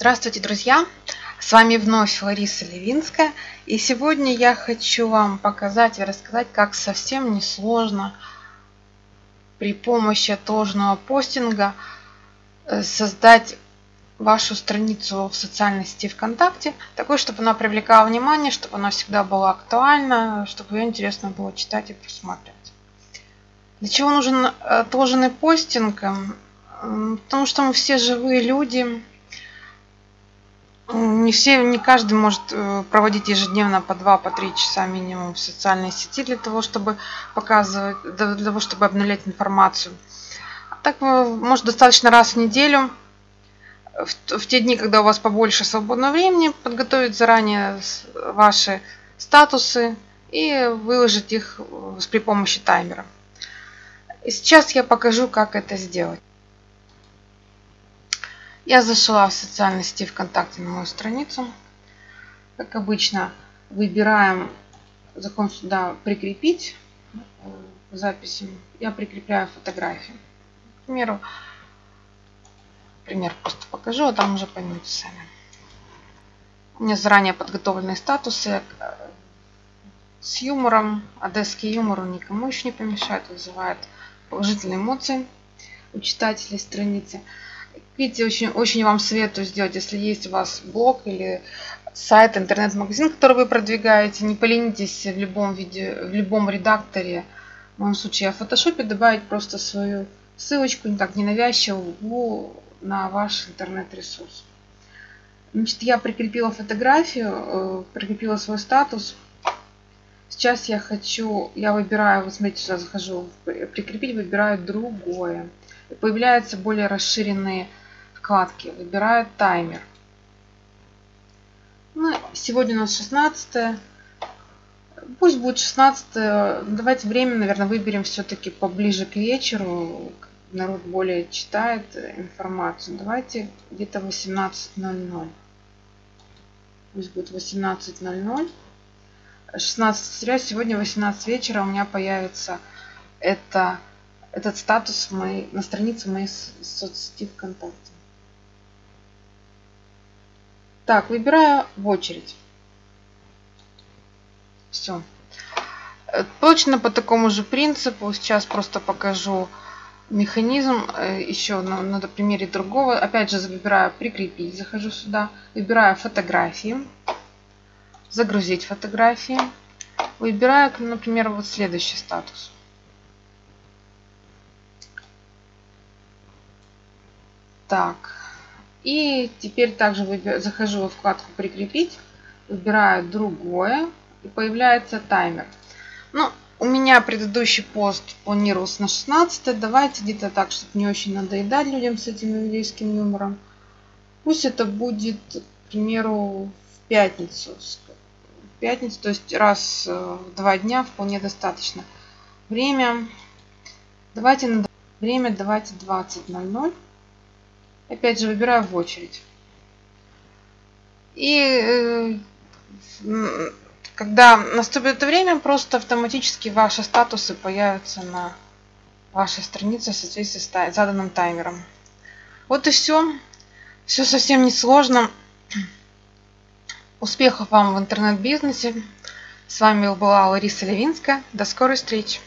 Здравствуйте, друзья! С вами вновь Лариса Левинская. И сегодня я хочу вам показать и рассказать, как совсем несложно при помощи отложенного постинга э, создать вашу страницу в социальной сети ВКонтакте, такой, чтобы она привлекала внимание, чтобы она всегда была актуальна, чтобы ее интересно было читать и просматривать. Для чего нужен отложенный постинг? Потому что мы все живые люди, не все, не каждый может э, проводить ежедневно по 2 по 3 часа минимум в социальной сети для того, чтобы показывать, для того, чтобы обновлять информацию. Так, э, может, достаточно раз в неделю, в, в те дни, когда у вас побольше свободного времени, подготовить заранее ваши статусы и выложить их э, при помощи таймера. И сейчас я покажу, как это сделать. Я зашла в социальной сети ВКонтакте на мою страницу. Как обычно, выбираем, закон сюда прикрепить записи. Я прикрепляю фотографию. К примеру, пример просто покажу, а там уже поймете сами. У меня заранее подготовленные статусы э, с юмором. Одесский юмор никому еще не помешает, вызывает положительные эмоции у читателей страницы. Видите, очень, очень вам советую сделать, если есть у вас блог или сайт, интернет-магазин, который вы продвигаете, не поленитесь в любом виде, в любом редакторе, в моем случае в фотошопе, добавить просто свою ссылочку, не так ненавязчивую, на ваш интернет-ресурс. Значит, я прикрепила фотографию, э, прикрепила свой статус. Сейчас я хочу, я выбираю, вот смотрите, сюда захожу, прикрепить, выбираю другое появляются более расширенные вкладки. Выбираю таймер. Ну, сегодня у нас 16 Пусть будет 16 Давайте время, наверное, выберем все-таки поближе к вечеру. Народ более читает информацию. Давайте где-то 18.00. Пусть будет 18.00. 16 сентября, сегодня 18 вечера у меня появится это этот статус в моей, на странице моей соцсети ВКонтакте. Так, выбираю в очередь. Все. Точно по такому же принципу. Сейчас просто покажу механизм э, еще на примере другого. Опять же, выбираю прикрепить, захожу сюда, выбираю фотографии, загрузить фотографии. Выбираю, например, вот следующий статус. Так. И теперь также захожу в вкладку «Прикрепить», выбираю «Другое» и появляется таймер. Ну, у меня предыдущий пост планировался на 16 Давайте где-то так, чтобы не очень надоедать людям с этим иудейским юмором. Пусть это будет, к примеру, в пятницу. В пятницу, то есть раз в два дня вполне достаточно. Время. Давайте на время давайте 20.00. Опять же, выбираю в очередь. И э, когда наступит это время, просто автоматически ваши статусы появятся на вашей странице в соответствии с заданным таймером. Вот и все. Все совсем не сложно. Успехов вам в интернет-бизнесе. С вами была Лариса Левинская. До скорой встречи.